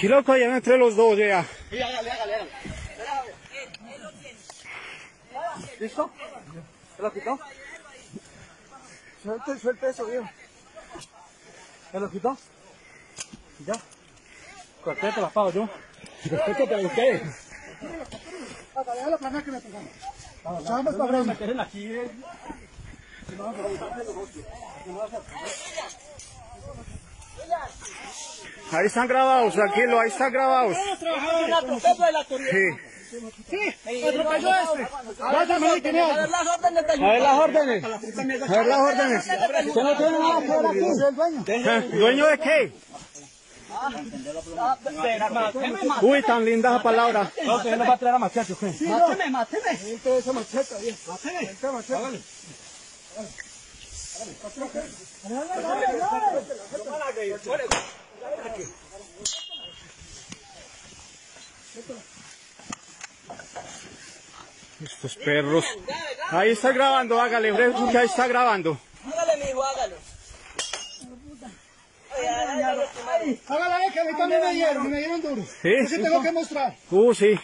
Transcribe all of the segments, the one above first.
Aquí lo cogían entre los dos, ya. Sí, hágale, hágale, hágale. ¿Listo? ¿Se lo quitó? Suelte, suelte eso, viejo. ¿Se lo quitó? ¿Ya? Corté, te la pago yo. Corté, te usted. Hasta deja la plana que me tocamos. Vamos para atrás. meter aquí. Ahí están grabados, tranquilo, ahí están grabados. El atropello de la autoridad. Sí. Sí, atropelló este. A ver las órdenes A ver las órdenes. A ver las órdenes. Usted no tiene nada que ver aquí. Usted es el dueño. ¿Dueño de qué? Uy, tan linda esa palabra. No, que no va a traer a machete, ¿qué? Máteme, máteme. Esa macheta, viejo. Máteme. Esta macheta. Estos perros. Ahí está grabando, hágale, que ahí está grabando. Hágale, mijo, hágalo. Ahí, que a mí también me dieron, me dieron duro. Sí. Sí tengo que mostrar. Uh, sí.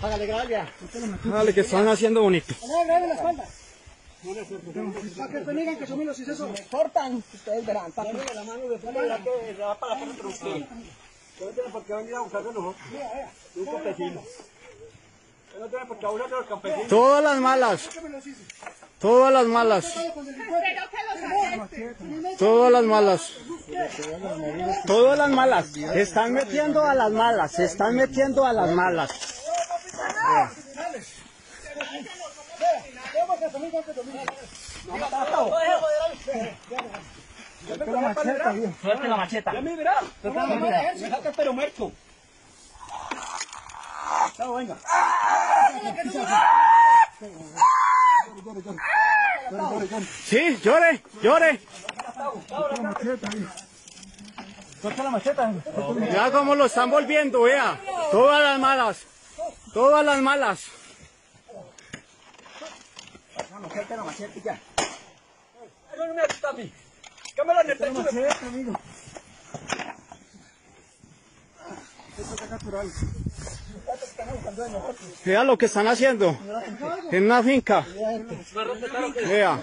Hágale, gracia. Dale, que están haciendo bonito. Hágale, la espalda. Para que te digan que son los hicesos. Me cortan, ustedes verán. Pásenme la mano de fuera, ya que se va para la foto usted. No tiene por qué venir a buscar de nosotros. Un campesino. No tiene por qué hablar de los campesinos. Todas las malas. Todas las malas. Todas las malas. Todas las malas. Se están metiendo a las malas. Se están metiendo a las malas. Suelte la macheta. Ya me verá. Me saca pero muerto. Chao, venga. Suelta la macheta. Ya como lo están volviendo, vea. Todas las malas. Todas las malas. Vea lo que están haciendo. En una finca. Vea.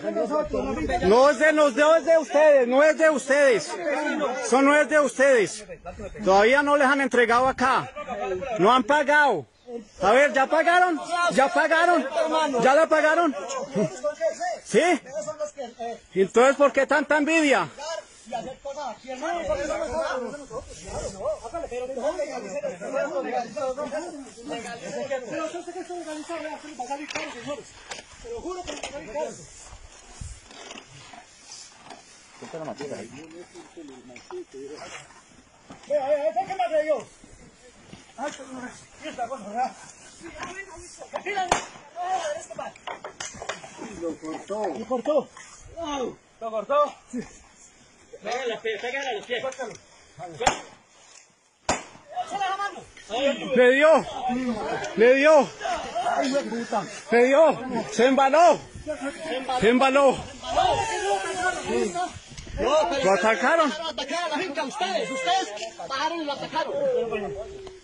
No es de, no es de ustedes, no es de ustedes. Eso no es de ustedes. Todavía no les han entregado acá. No han pagado. A ver, ¿ya pagaron? ¿Ya pagaron? ¿Ya la pagaron? ¿Sí? Entonces, ¿por qué tanta envidia? Que Lo cortó. Lo cortó. ¿Lo cortó? Sí. Pégale los pies, pégale los pies. Le dio. Le dio. Le dio. Se embaló. Se embaló. Lo atacaron. Atacaron a la finca, ustedes, ustedes lo. Ustedes bajaron y lo atacaron.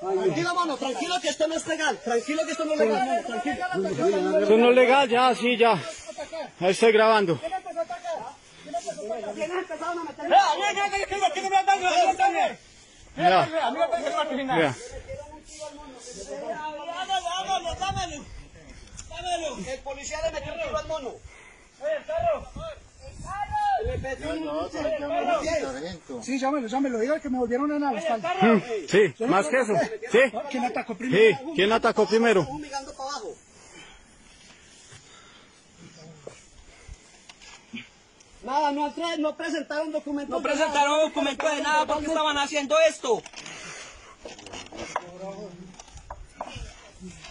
Tranquilo, mano, tranquilo que esto no es legal. Tranquilo que esto no es legal. Tranquilo. Eso no es legal, ya, sí, ya. Ahí estoy grabando. ¿Quién empezó a atacar? ¿Quiénes empezaron a meter? ¡Ah, mira! Mira, Mira, El policía le metió un tiro al mono. ¡Eh, el metió un Sí, llámelo, llámelo. Diga que me volvieron a la espalda. Sí, más que eso. Sí, ¿Quién atacó primero? sí. ¿Quién atacó primero? Humigando para abajo. Nada, no, no presentaron documentos. No presentaron documento de nada porque estaban haciendo esto.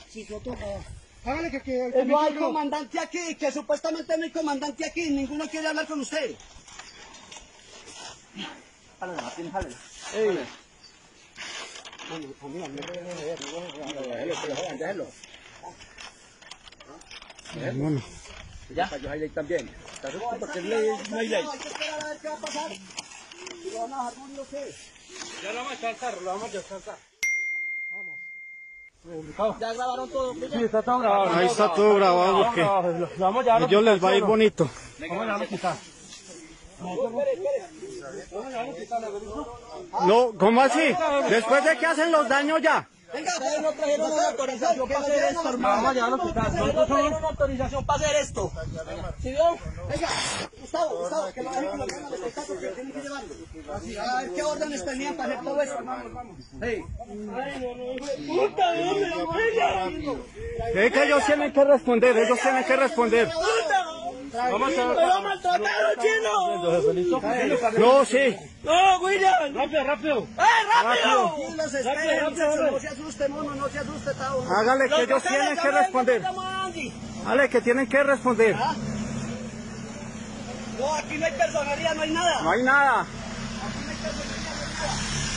Sí, foto. ah. Hágale que, que, Eh, No hay comandante aquí, que supuestamente no hay comandante aquí, ninguno quiere hablar con usted. Jálale, Martín, jálale. Bueno, Ya. Hay ley también. Porque es ley, no hay ley. No, hay que esperar a ver qué va a pasar. Lo van a dejar morir o qué. Ya lo vamos a carro, lo vamos a carro. Ya grabaron todo. pues, Sí, está todo grabado. ahí está todo grabado porque ellos les va a ir bonito. Vamos a llevarlo a quitar. No, ¿cómo así? Después de que hacen los daños ya. Venga, ustedes no trajeron una autorización para hacer esto, hermano. Vamos a llevarlo a quitar. Ustedes no trajeron una autorización para hacer esto. ¿Sí vio? Venga, Gustavo, Gustavo, que lo dejen que lo vengan a detectar porque tienen que llevarlo. A ver qué órdenes tenían para hacer todo eso. Hey. Es que ellos tienen que responder, ellos tienen que responder. Vamos a ¡Lo maltrataron, chino! No, sí. ¡No, William! Rápido, rápido. ¡Eh, rápido! Tranquilos, esperen, muchachos, no se asuste, mono, no se asuste, Tavo. Hágale que ellos tienen que responder. Hágale que tienen que responder. No, aquí no hay personería, no hay nada. No hay nada. Aquí no hay personería, no hay nada.